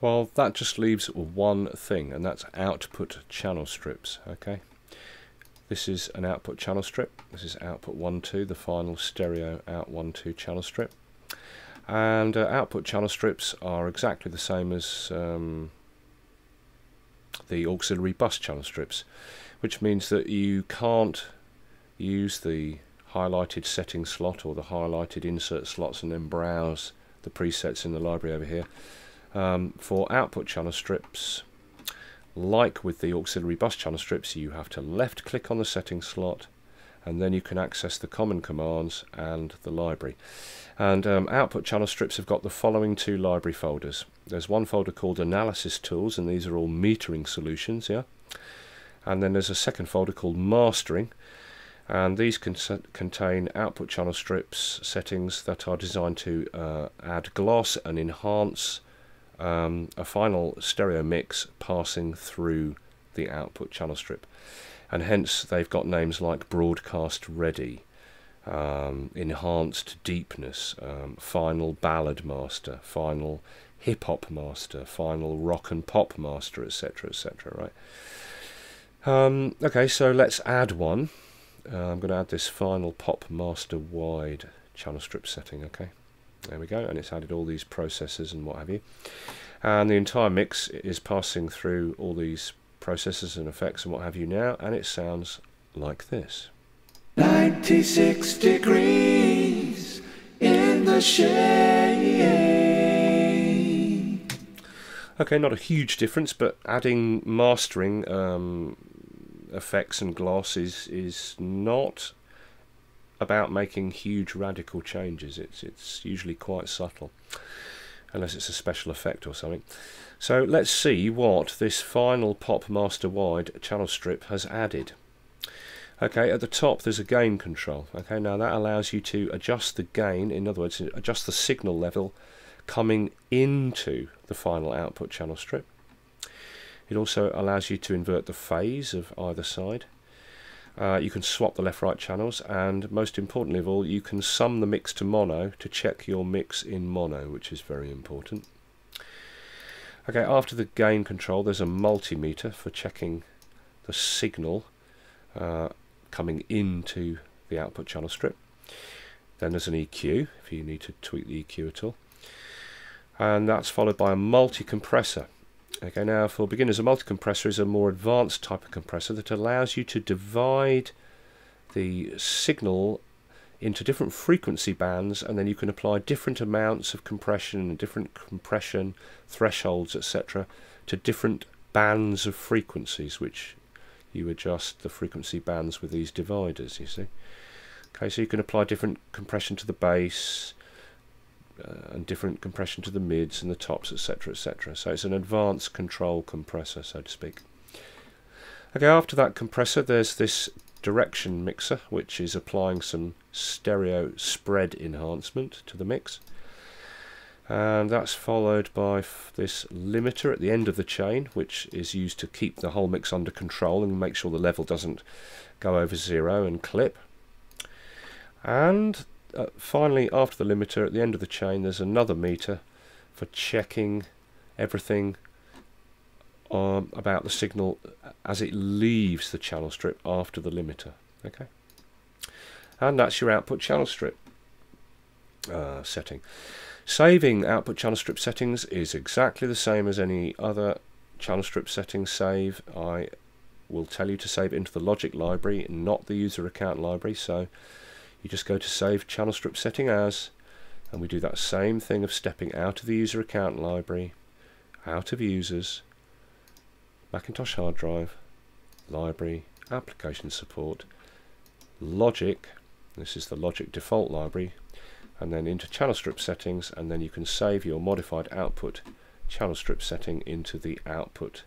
Well, that just leaves one thing, and that's output channel strips, okay? This is an output channel strip. This is output 1, 2, the final stereo out 1, 2 channel strip. And uh, output channel strips are exactly the same as um, the auxiliary bus channel strips, which means that you can't use the highlighted setting slot or the highlighted insert slots and then browse the presets in the library over here um, for output channel strips, like with the auxiliary bus channel strips, you have to left click on the setting slot and then you can access the common commands and the library. And um, output channel strips have got the following two library folders. There's one folder called analysis tools and these are all metering solutions, yeah. And then there's a second folder called mastering and these can contain output channel strips settings that are designed to uh, add gloss and enhance um, a final stereo mix passing through the output channel strip. And hence they've got names like Broadcast Ready, um, Enhanced Deepness, um, Final Ballad Master, Final Hip Hop Master, Final Rock and Pop Master, etc., etc., right? Um, okay, so let's add one. Uh, I'm going to add this Final Pop Master Wide channel strip setting, okay? There we go, and it's added all these processors and what have you. And the entire mix is passing through all these processors and effects and what have you now, and it sounds like this. 96 degrees in the shade. Okay, not a huge difference, but adding mastering um, effects and gloss is, is not about making huge radical changes. It's it's usually quite subtle, unless it's a special effect or something. So let's see what this final Pop Master Wide channel strip has added. Okay, at the top there's a gain control. Okay, now that allows you to adjust the gain, in other words, adjust the signal level coming into the final output channel strip. It also allows you to invert the phase of either side. Uh, you can swap the left-right channels and most importantly of all you can sum the mix to mono to check your mix in mono which is very important. Okay, after the gain control there's a multimeter for checking the signal uh, coming into the output channel strip. Then there's an EQ if you need to tweak the EQ at all. And that's followed by a multi-compressor Okay, now for beginners, a multi-compressor is a more advanced type of compressor that allows you to divide the signal into different frequency bands and then you can apply different amounts of compression and different compression thresholds etc to different bands of frequencies which you adjust the frequency bands with these dividers you see. Okay so you can apply different compression to the bass uh, and different compression to the mids and the tops, etc., etc. So it's an advanced control compressor, so to speak. Okay, after that compressor, there's this direction mixer, which is applying some stereo spread enhancement to the mix. And that's followed by this limiter at the end of the chain, which is used to keep the whole mix under control and make sure the level doesn't go over zero and clip. And uh, finally, after the limiter, at the end of the chain, there's another meter for checking everything um, about the signal as it leaves the channel strip after the limiter. Okay, and that's your output channel strip uh, setting. Saving output channel strip settings is exactly the same as any other channel strip settings save. I will tell you to save into the logic library, not the user account library. So you just go to save channel strip setting as and we do that same thing of stepping out of the user account library out of users Macintosh hard drive library application support logic this is the logic default library and then into channel strip settings and then you can save your modified output channel strip setting into the output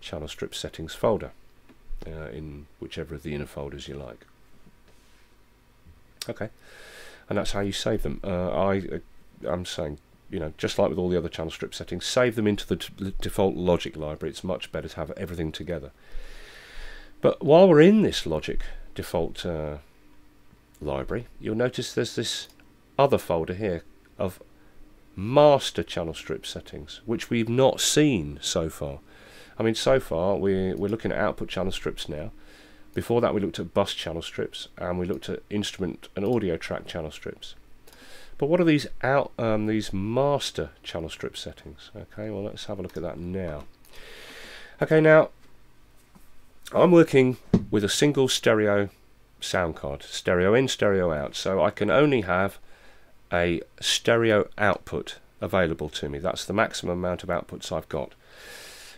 channel strip settings folder uh, in whichever of the inner folders you like Okay, and that's how you save them. Uh, I, uh, I'm saying, you know, just like with all the other channel strip settings, save them into the default logic library. It's much better to have everything together. But while we're in this logic default uh, library, you'll notice there's this other folder here of master channel strip settings, which we've not seen so far. I mean, so far we're, we're looking at output channel strips now. Before that we looked at bus channel strips and we looked at instrument and audio track channel strips. But what are these out um, these master channel strip settings? Okay, well let's have a look at that now. Okay, now I'm working with a single stereo sound card, stereo in, stereo out, so I can only have a stereo output available to me. That's the maximum amount of outputs I've got.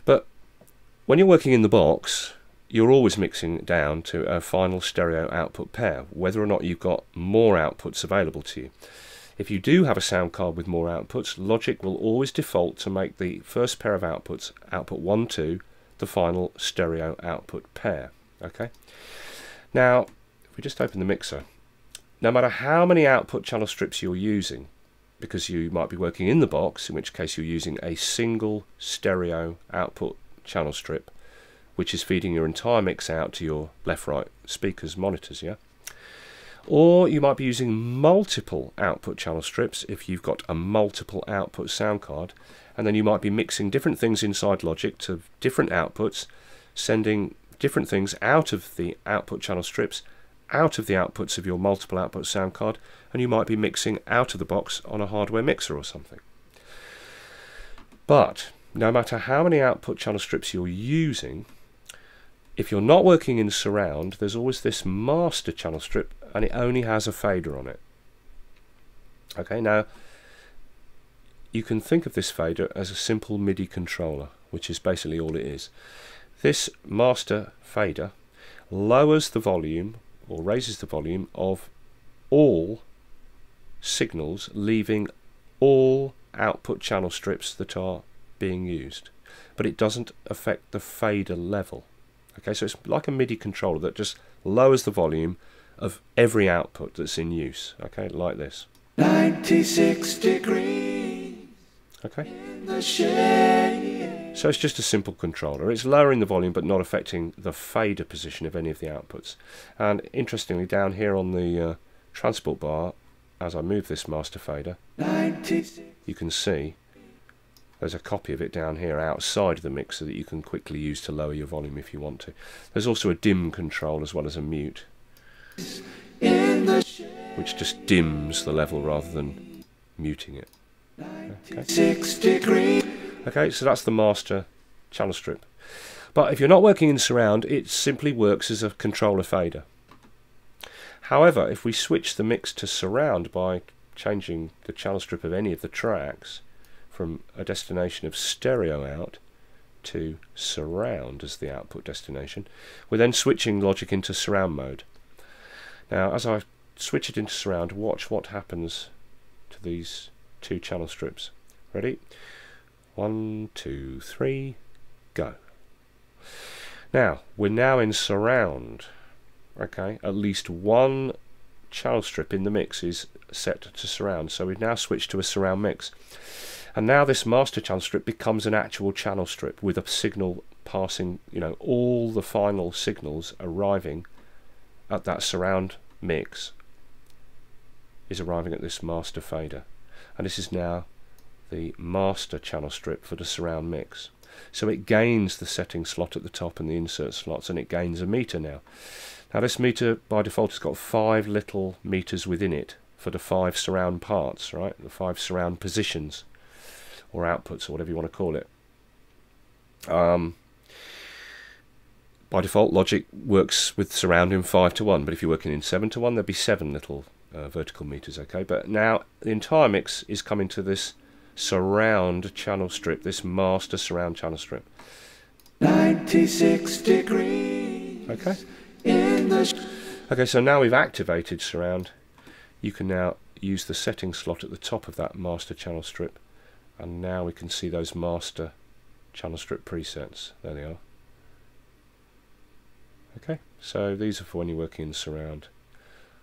But when you're working in the box, you're always mixing down to a final stereo output pair, whether or not you've got more outputs available to you. If you do have a sound card with more outputs, Logic will always default to make the first pair of outputs, output 1, 2, the final stereo output pair. Okay. Now, if we just open the mixer, no matter how many output channel strips you're using, because you might be working in the box, in which case you're using a single stereo output channel strip, which is feeding your entire mix out to your left-right speakers, monitors, yeah? Or you might be using multiple output channel strips if you've got a multiple output sound card, and then you might be mixing different things inside Logic to different outputs, sending different things out of the output channel strips out of the outputs of your multiple output sound card and you might be mixing out of the box on a hardware mixer or something. But no matter how many output channel strips you're using, if you're not working in surround, there's always this master channel strip and it only has a fader on it. Okay, now you can think of this fader as a simple MIDI controller, which is basically all it is. This master fader lowers the volume or raises the volume of all signals leaving all output channel strips that are being used but it doesn't affect the fader level okay so it's like a MIDI controller that just lowers the volume of every output that's in use okay like this 96 degrees okay so it's just a simple controller. It's lowering the volume but not affecting the fader position of any of the outputs. And interestingly, down here on the uh, transport bar, as I move this master fader, you can see there's a copy of it down here outside the mixer that you can quickly use to lower your volume if you want to. There's also a dim control as well as a mute, which just dims the level rather than muting it. Okay. Okay, so that's the master channel strip. But if you're not working in surround, it simply works as a controller fader. However, if we switch the mix to surround by changing the channel strip of any of the tracks from a destination of stereo out to surround as the output destination, we're then switching logic into surround mode. Now, as I switch it into surround, watch what happens to these two channel strips. Ready? One, two, three, go. Now, we're now in surround. Okay, at least one channel strip in the mix is set to surround. So we've now switched to a surround mix. And now this master channel strip becomes an actual channel strip with a signal passing, you know, all the final signals arriving at that surround mix is arriving at this master fader. And this is now the master channel strip for the surround mix. So it gains the setting slot at the top and the insert slots and it gains a meter now. Now this meter by default has got five little meters within it for the five surround parts, right? The five surround positions or outputs or whatever you want to call it. Um, by default, Logic works with surround in 5 to 1, but if you're working in 7 to 1, there'd be 7 little uh, vertical meters, okay? But now the entire mix is coming to this surround channel strip, this master surround channel strip. 96 degrees. Okay. okay, so now we've activated surround. You can now use the setting slot at the top of that master channel strip. And now we can see those master channel strip presets. There they are. Okay, so these are for when you're working in surround.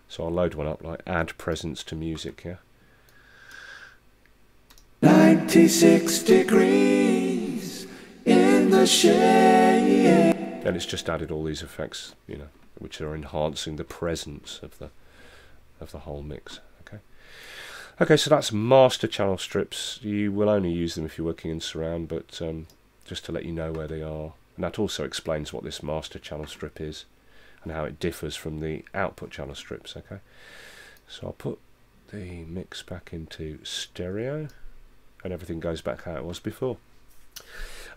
So I'll load one up like add presence to music, yeah. 96 degrees in the shade. And it's just added all these effects, you know, which are enhancing the presence of the of the whole mix. Okay. So that's master channel strips. You will only use them if you're working in surround, but um, just to let you know where they are. And that also explains what this master channel strip is and how it differs from the output channel strips. Okay, so I'll put the mix back into stereo and everything goes back how it was before.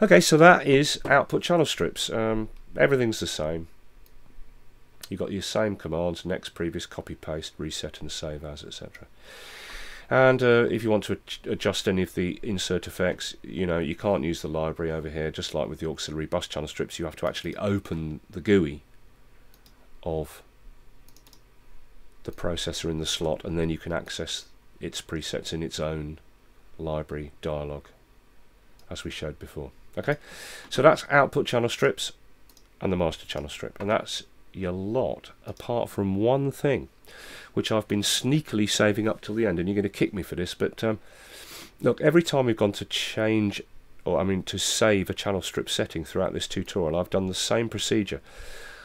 Okay, so that is output channel strips. Um, everything's the same. You've got your same commands, next, previous, copy, paste, reset and save as, etc. And uh, if you want to adjust any of the insert effects, you know, you can't use the library over here, just like with the auxiliary bus channel strips, you have to actually open the GUI of the processor in the slot and then you can access its presets in its own library dialog as we showed before. Okay, so that's output channel strips and the master channel strip and that's your lot apart from one thing which I've been sneakily saving up till the end, and you're going to kick me for this, but um, look, every time we've gone to change, or I mean to save a channel strip setting throughout this tutorial, I've done the same procedure.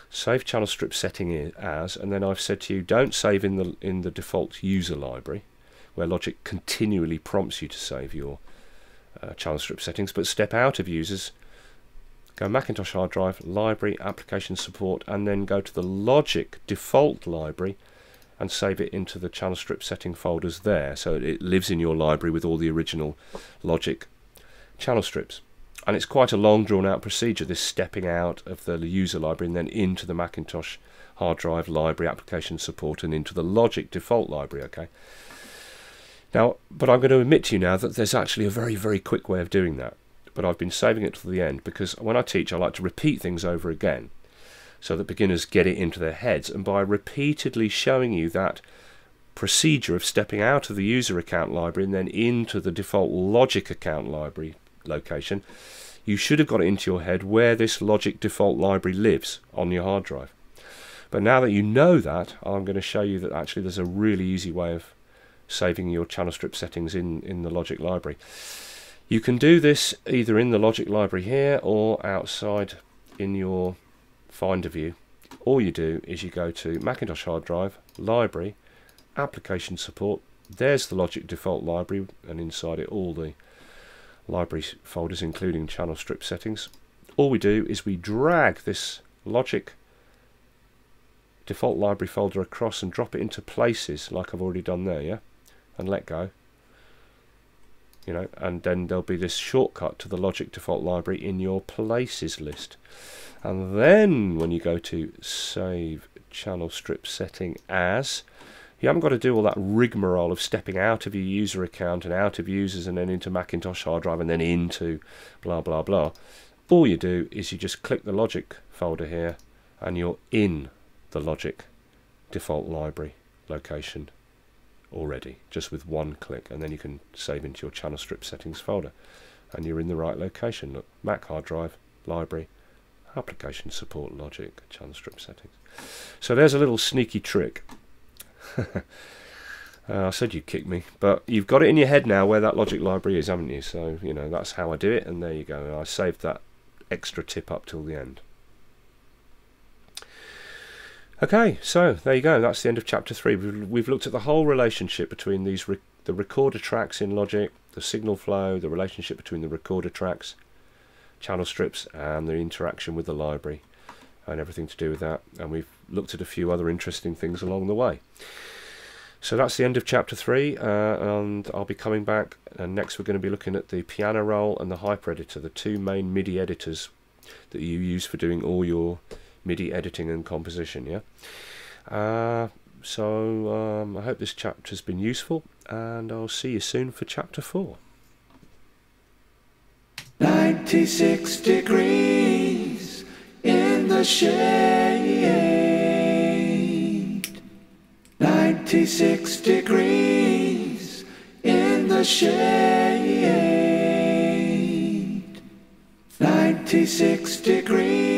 Save channel strip setting as, and then I've said to you, don't save in the in the default user library, where Logic continually prompts you to save your uh, channel strip settings, but step out of users, go Macintosh hard drive, library, application support, and then go to the Logic default library and save it into the channel strip setting folders there. So it lives in your library with all the original logic channel strips. And it's quite a long drawn out procedure this stepping out of the user library and then into the Macintosh hard drive library application support and into the logic default library okay? Now but I'm going to admit to you now that there's actually a very very quick way of doing that but I've been saving it to the end because when I teach I like to repeat things over again so that beginners get it into their heads. And by repeatedly showing you that procedure of stepping out of the user account library and then into the default logic account library location, you should have got it into your head where this logic default library lives on your hard drive. But now that you know that, I'm going to show you that actually there's a really easy way of saving your channel strip settings in, in the logic library. You can do this either in the logic library here or outside in your Finder view, all you do is you go to Macintosh hard drive, library, application support. There's the Logic default library, and inside it all the library folders, including channel strip settings. All we do is we drag this Logic default library folder across and drop it into places, like I've already done there, yeah, and let go. You know, and then there'll be this shortcut to the Logic default library in your places list and then when you go to save channel strip setting as you haven't got to do all that rigmarole of stepping out of your user account and out of users and then into Macintosh hard drive and then into blah blah blah. All you do is you just click the logic folder here and you're in the logic default library location already just with one click and then you can save into your channel strip settings folder. And you're in the right location. Look Mac hard drive library application support logic, channel strip settings. So there's a little sneaky trick. uh, I said you'd kick me, but you've got it in your head now where that logic library is, haven't you? So, you know, that's how I do it, and there you go. I saved that extra tip up till the end. Okay, so there you go. That's the end of chapter three. We've, we've looked at the whole relationship between these the recorder tracks in Logic, the signal flow, the relationship between the recorder tracks, channel strips and the interaction with the library and everything to do with that. And we've looked at a few other interesting things along the way. So that's the end of chapter 3 uh, and I'll be coming back. And next we're going to be looking at the piano roll and the hyper editor the two main MIDI editors that you use for doing all your MIDI editing and composition yeah? Uh, so um, I hope this chapter has been useful and I'll see you soon for chapter 4 96 degrees in the shade. 96 degrees in the shade. 96 degrees.